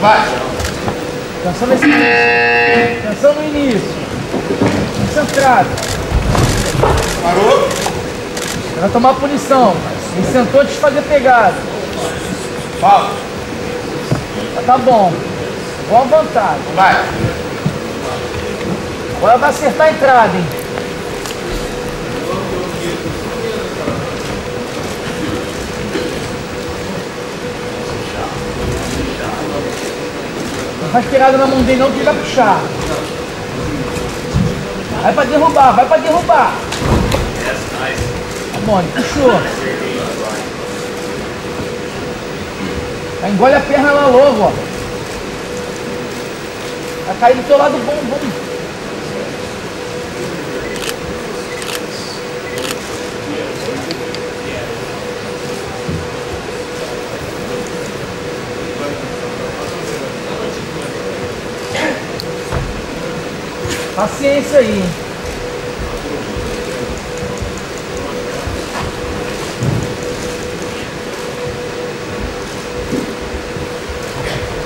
Vai. Atenção nesse início. Atenção no início. Concentrado. Parou. Vai tomar punição. Ele sentou antes de fazer pegada. Fala. Tá bom. Boa vantagem. Vai. Agora vai acertar a entrada, hein? Faz na mão dele não que ele vai puxar. Vai pra derrubar, vai pra derrubar. Tá bom, ele puxou. Aí engole a perna lá logo, ó. Vai cair do teu lado bom, bom. Paciência aí.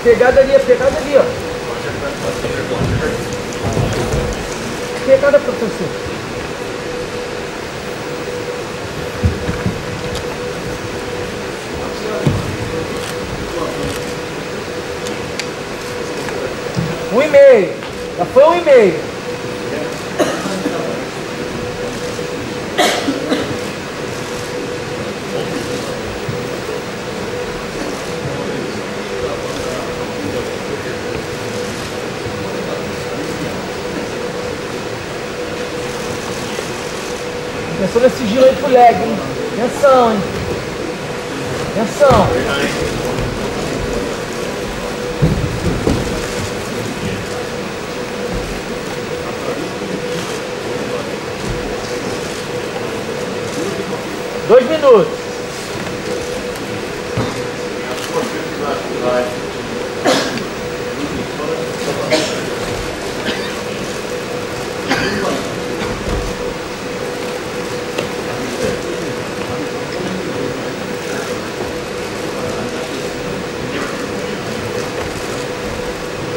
Pegada ali, pegada ali, ó. Pegada, professor. Um e meio. Já foi um e meio. Atenção nesse giro aí pro leg, hein? Atenção, hein? Atenção. Dois minutos.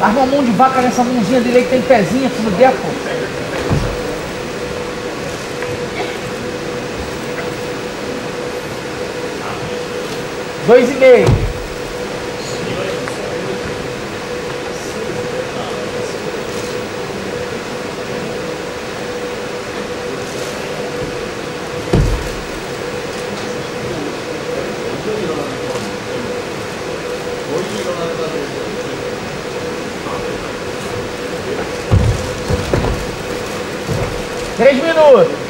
Larga uma mão de vaca nessa mãozinha que tem pezinha, não der, pô. Dois e meio. Três minutos.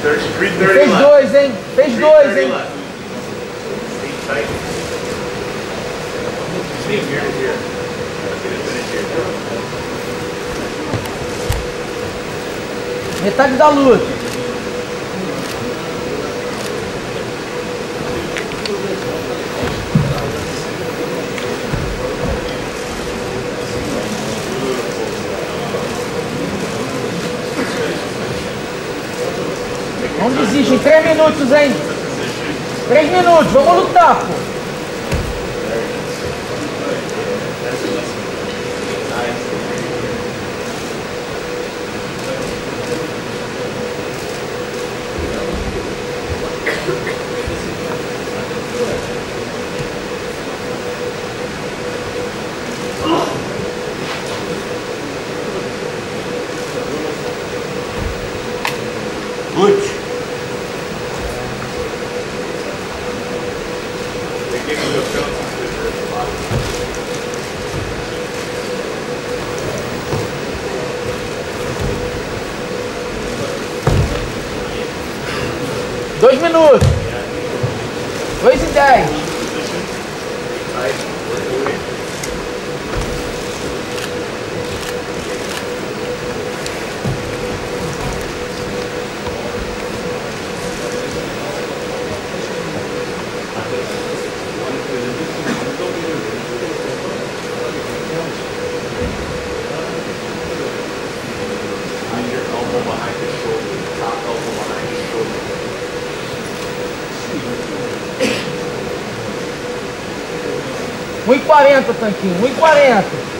Fez dois, hein? Fez dois, 330 hein? Metade da luta. Não desiste, em três minutos, hein? Três minutos, vamos lutar, pô. Dois minutos. Dois e dez. 1,40, Tanquinho, 1,40.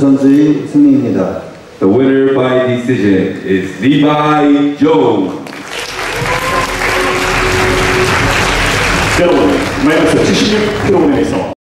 선수의 승리입니다. The winner by decision is Levi Jones. 여러분, 마이너스 76kg에서